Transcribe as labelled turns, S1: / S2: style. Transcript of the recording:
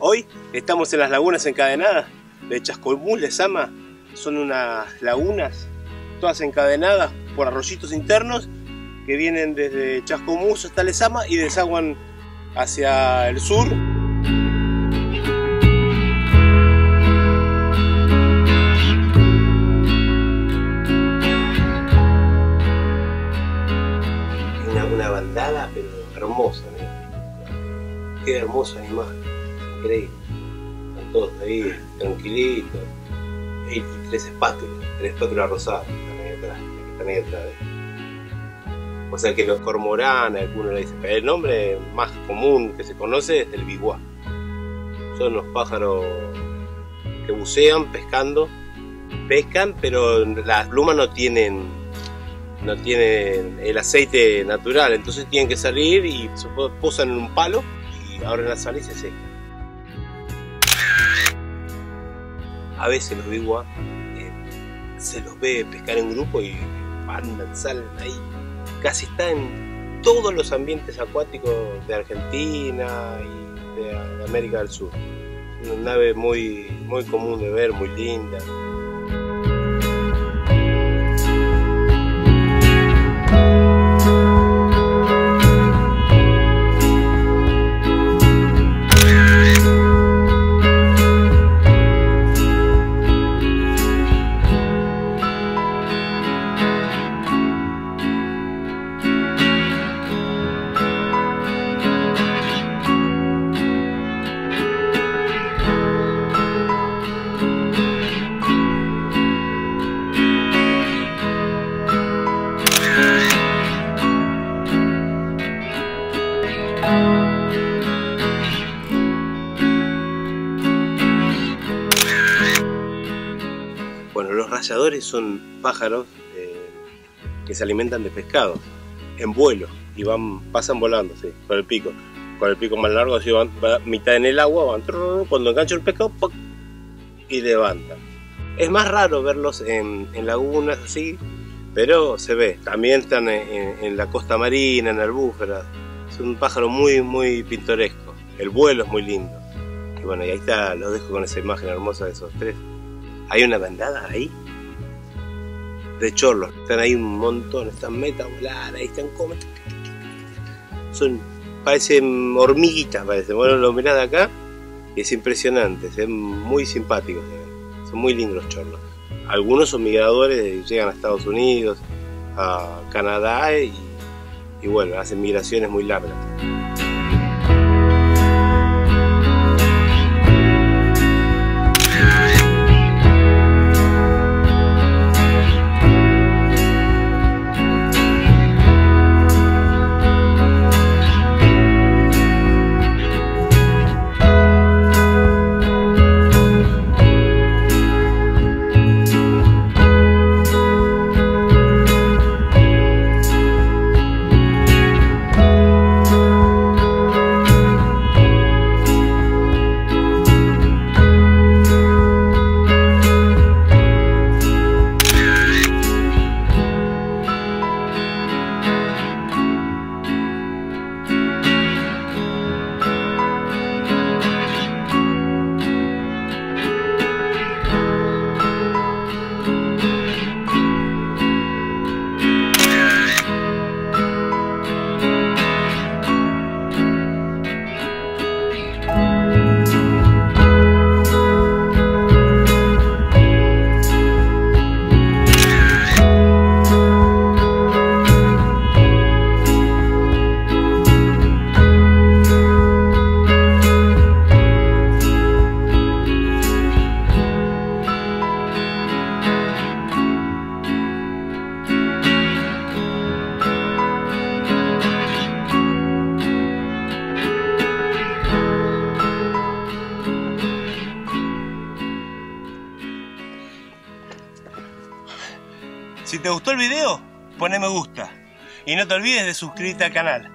S1: Hoy estamos en las lagunas encadenadas de Chascomús, Lezama. Son unas lagunas todas encadenadas por arroyitos internos que vienen desde Chascomús hasta Lezama y desaguan hacia el sur. Una, una bandada, pero hermosa, ¿no? Qué hermoso animal, increíble. Están todos ahí, tranquilitos. Y tres espátulas, tres espátulas rosadas, están ahí atrás, están ahí atrás. O sea que los cormoranes, algunos le dicen, pero el nombre más común que se conoce es el biguá. Son los pájaros que bucean pescando, pescan, pero las plumas no tienen no tienen el aceite natural, entonces tienen que salir y se posan en un palo y abren la sal y se secan. A veces los biguá eh, se los ve pescar en grupo y andan, salen ahí. Casi está en todos los ambientes acuáticos de Argentina y de América del Sur. Una nave muy, muy común de ver, muy linda. Bueno, los rayadores son pájaros eh, que se alimentan de pescado en vuelo y van, pasan volando, sí, con el pico. Con el pico más largo, así van, va mitad en el agua, van cuando enganchan el pescado y levantan. Es más raro verlos en, lagunas así, pero se ve. También están en la costa marina, en albúferas. Es un pájaro muy, muy pintoresco. El vuelo es muy lindo. Y bueno, y ahí está, los dejo con esa imagen hermosa de esos tres. Hay una bandada ahí de chorlos. Están ahí un montón, están meta volar, ahí están como. Son, parecen hormiguitas, parecen. Bueno, lo mirás de acá y es impresionante, ven muy simpáticos. Son muy lindos los chorlos. Algunos son migradores, llegan a Estados Unidos, a Canadá y, y bueno, hacen migraciones muy largas. Te gustó el video, poné me gusta. Y no te olvides de suscribirte al canal.